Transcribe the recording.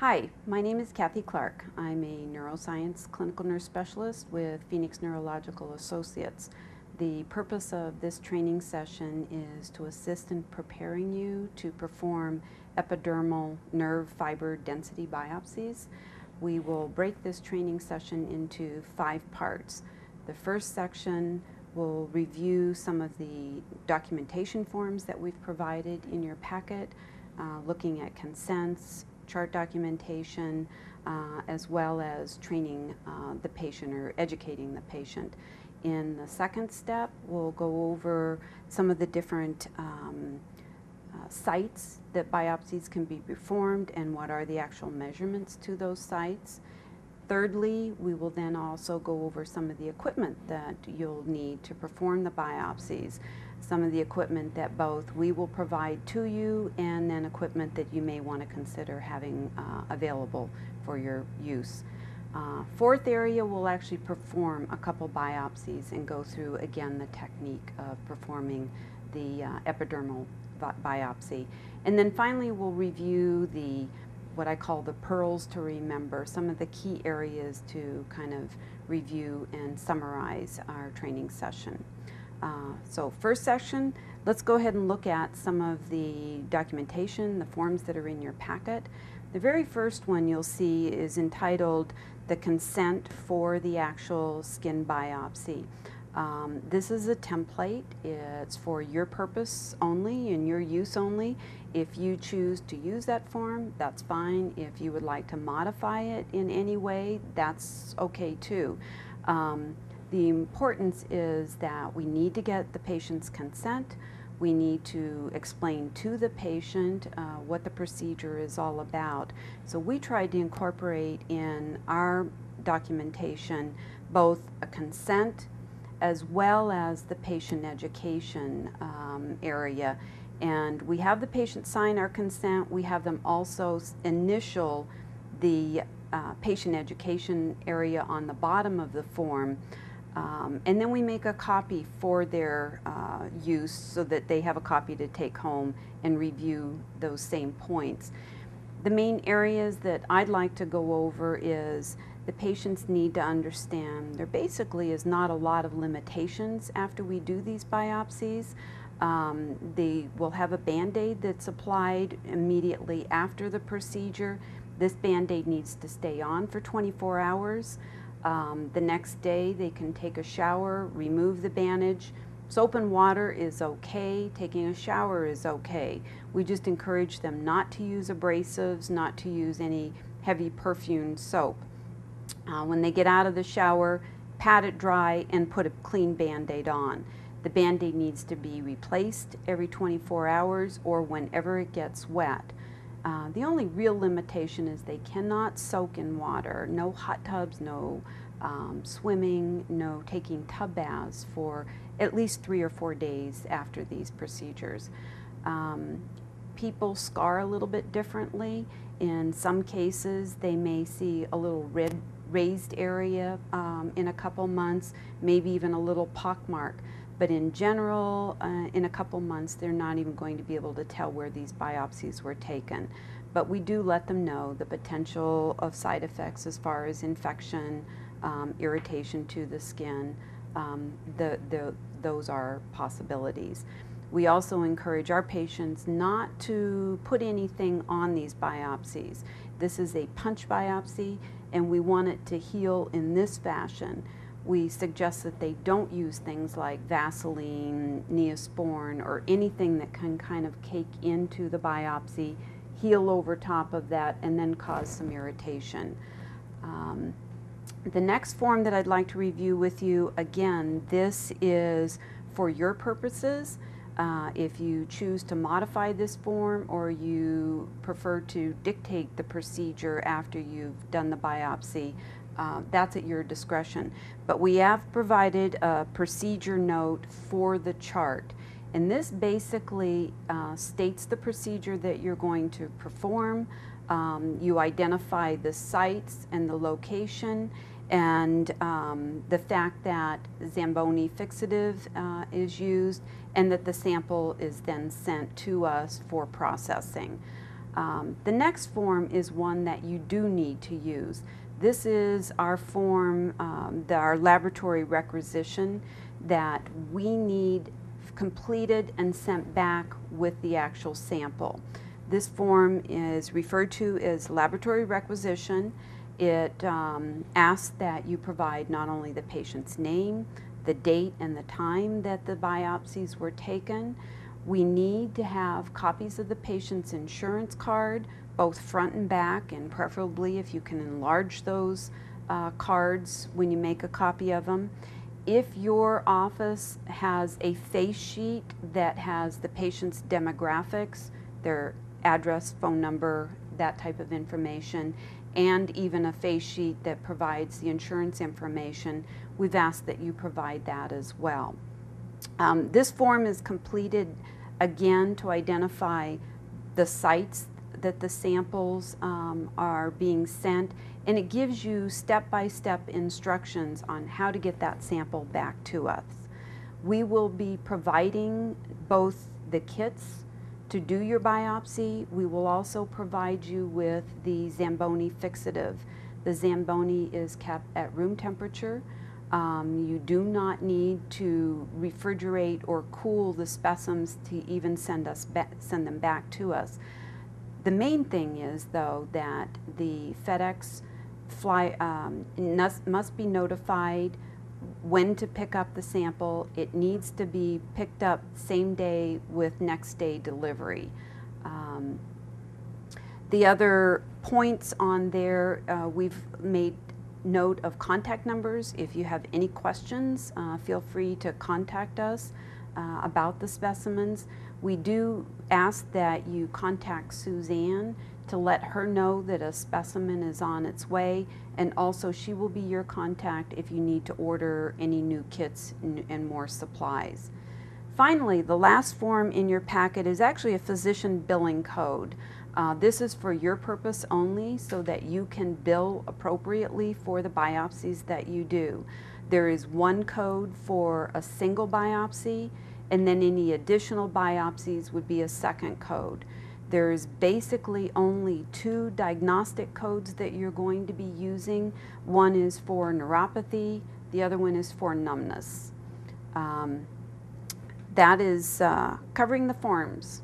Hi, my name is Kathie Clarke. I'm a neuroscience clinical nurse specialist with Phoenix Neurological Associates. The purpose of this training session is to assist in preparing you to perform epidermal nerve fiber density biopsies. We will break this training session into five parts. The first section will review some of the documentation forms that we've provided in your packet, uh, looking at consents, chart documentation, uh, as well as training uh, the patient or educating the patient. In the second step, we'll go over some of the different um, uh, sites that biopsies can be performed and what are the actual measurements to those sites. Thirdly, we will then also go over some of the equipment that you'll need to perform the biopsies some of the equipment that both we will provide to you and then equipment that you may want to consider having uh, available for your use. Uh, fourth area, we'll actually perform a couple biopsies and go through again the technique of performing the uh, epidermal bi biopsy. And then finally, we'll review the what I call the pearls to remember, some of the key areas to kind of review and summarize our training session. Uh, so first section, let's go ahead and look at some of the documentation, the forms that are in your packet. The very first one you'll see is entitled the consent for the actual skin biopsy. Um, this is a template. It's for your purpose only and your use only. If you choose to use that form, that's fine. If you would like to modify it in any way, that's okay too. Um, the importance is that we need to get the patient's consent. We need to explain to the patient uh, what the procedure is all about. So we tried to incorporate in our documentation both a consent as well as the patient education um, area. And we have the patient sign our consent. We have them also initial the uh, patient education area on the bottom of the form. Um, and then we make a copy for their uh, use so that they have a copy to take home and review those same points. The main areas that I'd like to go over is the patients need to understand there basically is not a lot of limitations after we do these biopsies. Um, they will have a band-aid that's applied immediately after the procedure. This band-aid needs to stay on for 24 hours. Um, the next day they can take a shower, remove the bandage. Soap and water is okay, taking a shower is okay. We just encourage them not to use abrasives, not to use any heavy perfumed soap. Uh, when they get out of the shower, pat it dry and put a clean band-aid on. The band-aid needs to be replaced every 24 hours or whenever it gets wet. Uh, the only real limitation is they cannot soak in water. No hot tubs, no um, swimming, no taking tub baths for at least three or four days after these procedures. Um, people scar a little bit differently. In some cases, they may see a little red raised area um, in a couple months, maybe even a little pockmark. But in general, uh, in a couple months, they're not even going to be able to tell where these biopsies were taken. But we do let them know the potential of side effects as far as infection, um, irritation to the skin. Um, the, the, those are possibilities. We also encourage our patients not to put anything on these biopsies. This is a punch biopsy and we want it to heal in this fashion we suggest that they don't use things like Vaseline, Neosporin, or anything that can kind of cake into the biopsy, heal over top of that, and then cause some irritation. Um, the next form that I'd like to review with you, again, this is for your purposes. Uh, if you choose to modify this form or you prefer to dictate the procedure after you've done the biopsy, uh, that's at your discretion. But we have provided a procedure note for the chart. And this basically uh, states the procedure that you're going to perform. Um, you identify the sites and the location and um, the fact that Zamboni fixative uh, is used and that the sample is then sent to us for processing. Um, the next form is one that you do need to use. This is our form, um, the, our laboratory requisition that we need completed and sent back with the actual sample. This form is referred to as laboratory requisition. It um, asks that you provide not only the patient's name, the date and the time that the biopsies were taken. We need to have copies of the patient's insurance card, both front and back, and preferably if you can enlarge those uh, cards when you make a copy of them. If your office has a face sheet that has the patient's demographics, their address, phone number, that type of information, and even a face sheet that provides the insurance information, we've asked that you provide that as well. Um, this form is completed again to identify the sites that the samples um, are being sent and it gives you step-by-step -step instructions on how to get that sample back to us. We will be providing both the kits to do your biopsy. We will also provide you with the Zamboni fixative. The Zamboni is kept at room temperature. Um, you do not need to refrigerate or cool the specimens to even send, us send them back to us. The main thing is, though, that the FedEx fly um, must be notified when to pick up the sample. It needs to be picked up same day with next day delivery. Um, the other points on there, uh, we've made note of contact numbers. If you have any questions, uh, feel free to contact us uh, about the specimens. We do ask that you contact Suzanne to let her know that a specimen is on its way and also she will be your contact if you need to order any new kits and more supplies. Finally, the last form in your packet is actually a physician billing code. Uh, this is for your purpose only so that you can bill appropriately for the biopsies that you do. There is one code for a single biopsy and then any additional biopsies would be a second code. There's basically only two diagnostic codes that you're going to be using. One is for neuropathy, the other one is for numbness. Um, that is uh, covering the forms.